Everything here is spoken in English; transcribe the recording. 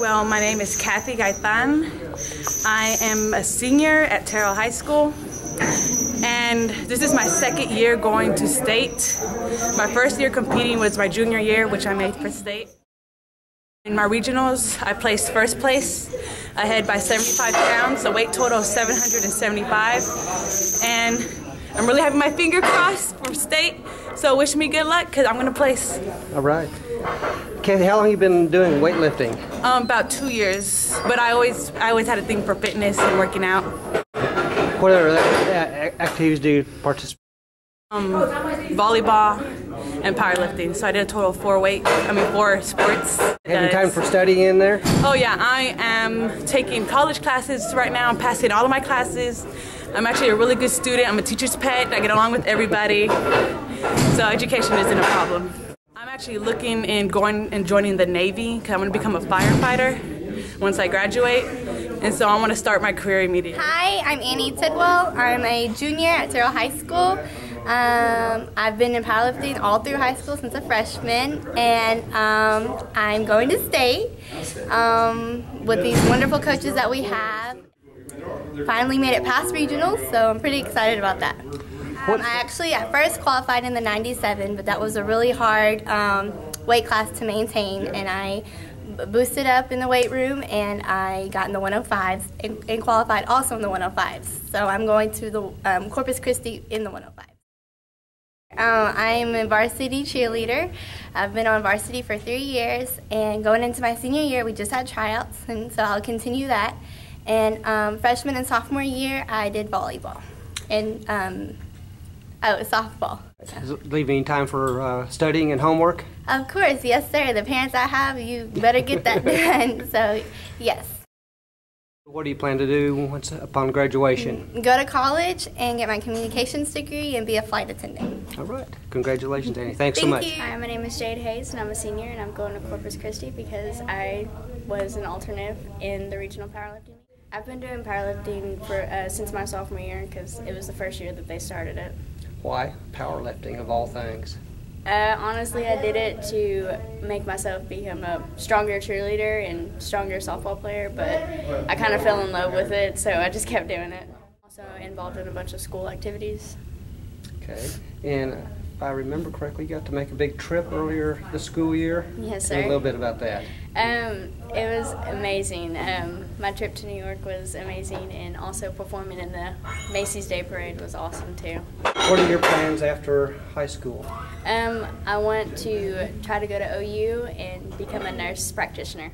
Well, my name is Kathy Gaytan. I am a senior at Terrell High School. And this is my second year going to state. My first year competing was my junior year, which I made for state. In my regionals, I placed first place ahead by 75 pounds, a weight total of 775. And I'm really having my finger crossed for state, so wish me good luck because I'm going to place. All right. Kathy, how long have you been doing weightlifting? Um, about two years, but I always I always had a thing for fitness and working out. What other activities do you participate? Um, volleyball and powerlifting. So I did a total of four weight, I mean four sports. Have time for studying in there? Oh yeah, I am taking college classes right now. I'm passing all of my classes. I'm actually a really good student. I'm a teacher's pet. I get along with everybody. So education isn't a problem. Actually looking and going and joining the Navy because I'm going to become a firefighter once I graduate. And so I want to start my career immediately. Hi, I'm Annie Tidwell. I'm a junior at Terrell High School. Um, I've been in powerlifting all through high school since a freshman, and um, I'm going to state um, with these wonderful coaches that we have. Finally made it past regionals, so I'm pretty excited about that. Um, I actually at first qualified in the 97, but that was a really hard um, weight class to maintain, and I boosted up in the weight room and I got in the 105s and, and qualified also in the 105s. So I'm going to the um, Corpus Christi in the 105. Uh, I'm a varsity cheerleader. I've been on varsity for three years, and going into my senior year, we just had tryouts, and so I'll continue that. And um, freshman and sophomore year, I did volleyball and um, oh, softball. Leaving time for uh, studying and homework? Of course, yes, sir. The parents I have, you better get that done. so, yes. What do you plan to do once upon graduation? Go to college and get my communications degree and be a flight attendant. All right. Congratulations, Annie. Thanks Thank so much. You. Hi, my name is Jade Hays, and I'm a senior, and I'm going to Corpus Christi because I was an alternate in the regional powerlifting. I've been doing powerlifting for uh, since my sophomore year because it was the first year that they started it. Why powerlifting of all things? Uh, honestly, I did it to make myself become a stronger cheerleader and stronger softball player, but I kind of fell in love with it, so I just kept doing it. Also involved in a bunch of school activities. Okay, and if I remember correctly, you got to make a big trip earlier this school year. Yes, sir. Tell a little bit about that. Um, it was amazing. Um, my trip to New York was amazing, and also performing in the Macy's Day Parade was awesome too. What are your plans after high school? Um, I want to try to go to OU and become a nurse practitioner.